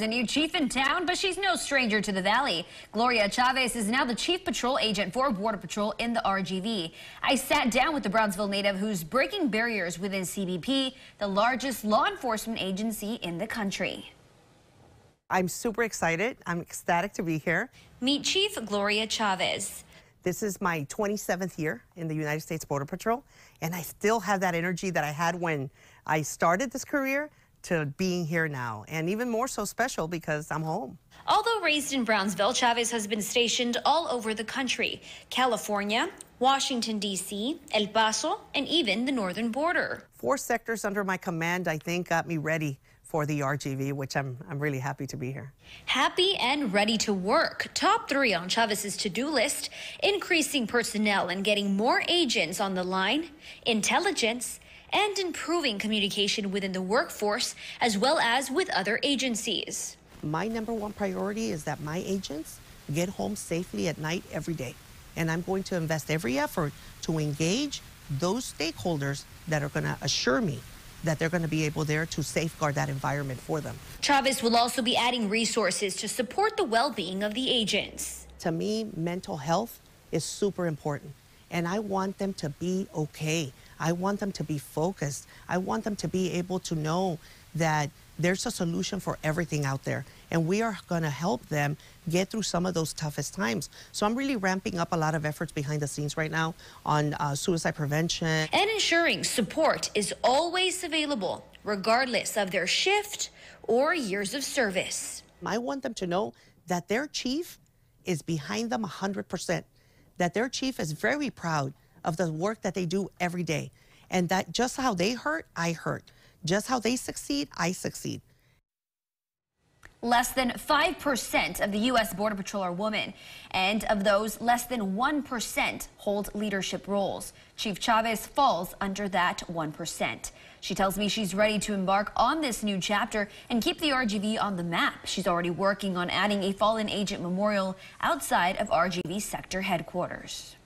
A new chief in town, but she's no stranger to the valley. Gloria Chavez is now the chief patrol agent for Border Patrol in the RGV. I sat down with the Brownsville native who's breaking barriers within CBP, the largest law enforcement agency in the country. I'm super excited. I'm ecstatic to be here. Meet Chief Gloria Chavez. This is my 27th year in the United States Border Patrol, and I still have that energy that I had when I started this career to being here now, and even more so special because I'm home. Although raised in Brownsville, Chavez has been stationed all over the country California, Washington, D.C., El Paso, and even the northern border. Four sectors under my command, I think, got me ready for the RGV, which I'm, I'm really happy to be here. Happy and ready to work. Top three on Chavez's to do list increasing personnel and getting more agents on the line, intelligence, and improving communication within the workforce as well as with other agencies. My number one priority is that my agents get home safely at night every day. And I'm going to invest every effort to engage those stakeholders that are going to assure me that they're going to be able there to safeguard that environment for them. Chavez will also be adding resources to support the well-being of the agents. To me, mental health is super important and I want them to be okay. I want them to be focused. I want them to be able to know that there's a solution for everything out there, and we are going to help them get through some of those toughest times. So I'm really ramping up a lot of efforts behind the scenes right now on uh, suicide prevention. And ensuring support is always available, regardless of their shift or years of service. I want them to know that their chief is behind them 100% that their chief is very proud of the work that they do every day. And that just how they hurt, I hurt. Just how they succeed, I succeed. Less than 5% of the U.S. Border Patrol are women, and of those, less than 1% hold leadership roles. Chief Chavez falls under that 1%. She tells me she's ready to embark on this new chapter and keep the RGV on the map. She's already working on adding a fallen agent memorial outside of RGV sector headquarters.